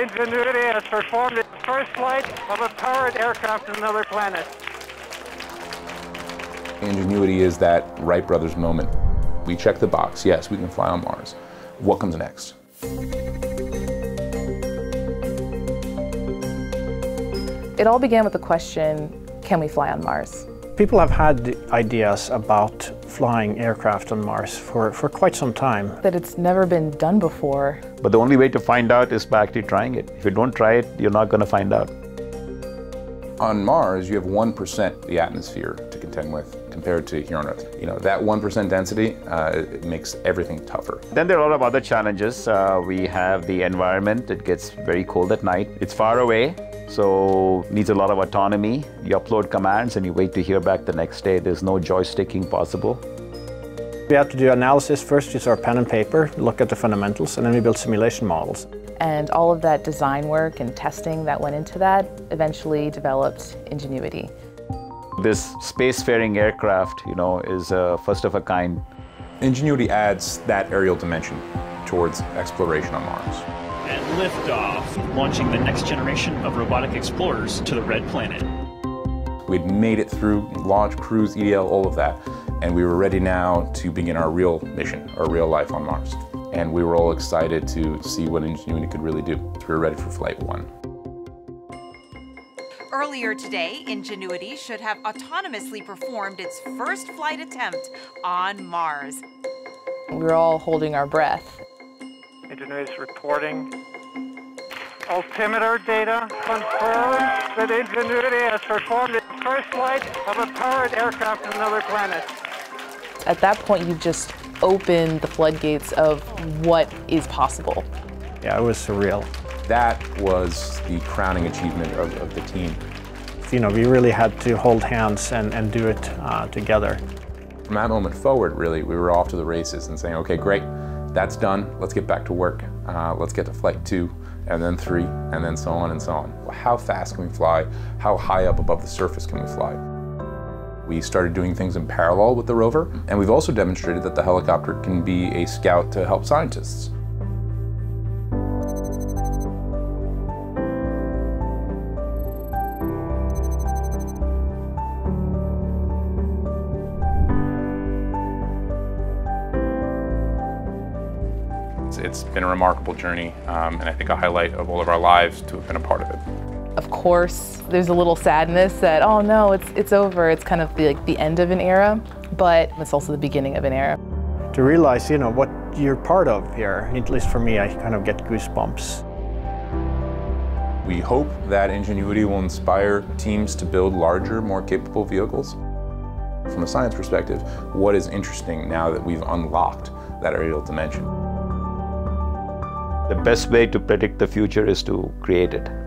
Ingenuity has performed its first flight of a powered aircraft to another planet. Ingenuity is that Wright brothers moment. We check the box, yes, we can fly on Mars. What comes next? It all began with the question, can we fly on Mars? People have had ideas about flying aircraft on Mars for, for quite some time. That it's never been done before. But the only way to find out is by actually trying it. If you don't try it, you're not going to find out. On Mars, you have 1% the atmosphere to contend with compared to here on Earth. You know, that 1% density uh, makes everything tougher. Then there are a lot of other challenges. Uh, we have the environment. It gets very cold at night. It's far away, so needs a lot of autonomy. You upload commands and you wait to hear back the next day. There's no joysticking possible. We have to do analysis first, use our pen and paper, look at the fundamentals, and then we build simulation models. And all of that design work and testing that went into that eventually developed Ingenuity. This spacefaring aircraft, you know, is a first of a kind. Ingenuity adds that aerial dimension towards exploration on Mars. And liftoff, launching the next generation of robotic explorers to the Red Planet. We'd made it through launch, cruise, EDL, all of that and we were ready now to begin our real mission, our real life on Mars. And we were all excited to see what Ingenuity could really do. So we were ready for Flight 1. Earlier today, Ingenuity should have autonomously performed its first flight attempt on Mars. We were all holding our breath. Ingenuity is reporting. Altimeter data confirms that Ingenuity has performed its first flight of a powered aircraft to another planet. At that point, you just open the floodgates of what is possible. Yeah, it was surreal. That was the crowning achievement of, of the team. You know, we really had to hold hands and, and do it uh, together. From that moment forward, really, we were off to the races and saying, okay, great, that's done, let's get back to work. Uh, let's get to flight two, and then three, and then so on and so on. How fast can we fly? How high up above the surface can we fly? We started doing things in parallel with the rover, and we've also demonstrated that the helicopter can be a scout to help scientists. It's been a remarkable journey, um, and I think a highlight of all of our lives to have been a part of it. Of course, there's a little sadness that, oh no, it's, it's over. It's kind of the, like the end of an era, but it's also the beginning of an era. To realize, you know, what you're part of here, at least for me, I kind of get goosebumps. We hope that Ingenuity will inspire teams to build larger, more capable vehicles. From a science perspective, what is interesting now that we've unlocked that aerial dimension? The best way to predict the future is to create it.